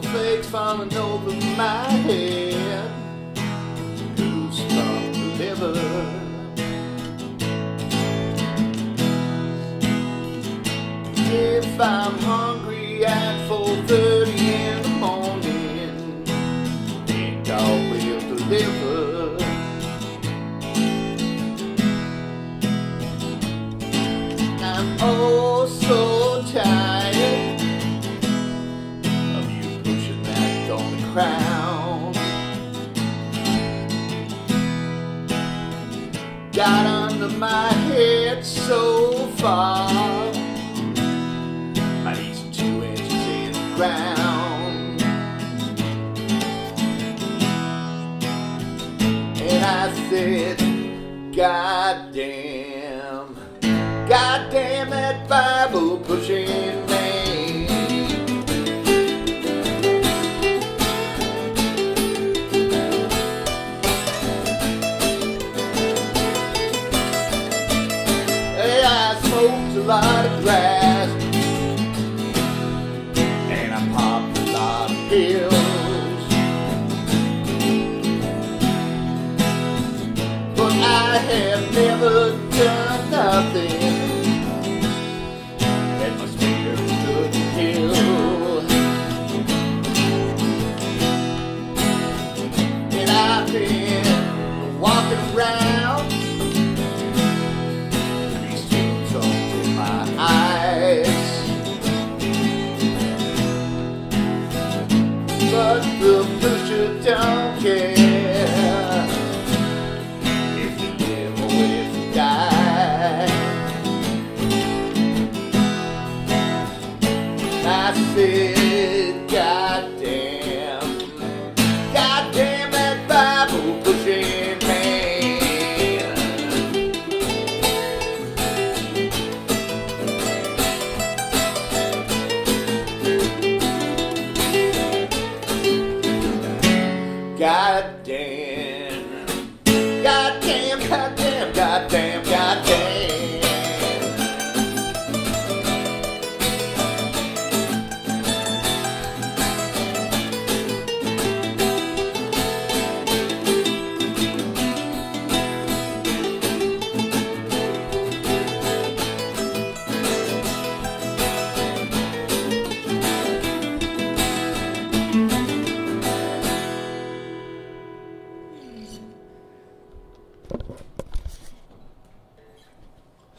snowflakes falling over my head. Goosebumps delivered. If I'm hungry at 4.30 in the morning, Big Dog will deliver. I'm crown. Got under my head so far. I need some two inches in the ground. And I said, God damn, God damn that Bible pushing a lot of grass and I popped a lot of pills. But I have never done nothing I said, God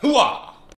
Hooah!